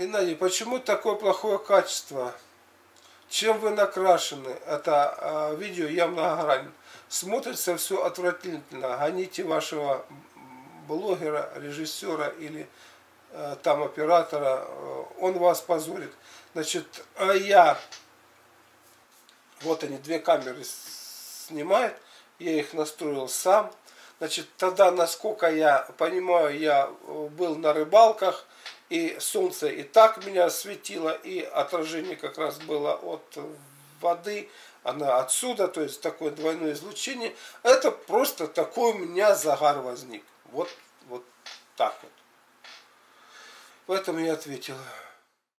Геннадий, почему такое плохое качество? Чем вы накрашены? Это э, видео я многогранен. Смотрится все отвратительно. Гоните вашего блогера, режиссера или э, там оператора. Э, он вас позорит. Значит, а я... Вот они, две камеры снимают. Я их настроил сам. Значит, тогда, насколько я понимаю, я э, был на рыбалках, и солнце и так меня светило, и отражение как раз было от воды, она отсюда, то есть такое двойное излучение. Это просто такой у меня загар возник. Вот, вот так вот. Поэтому я ответил.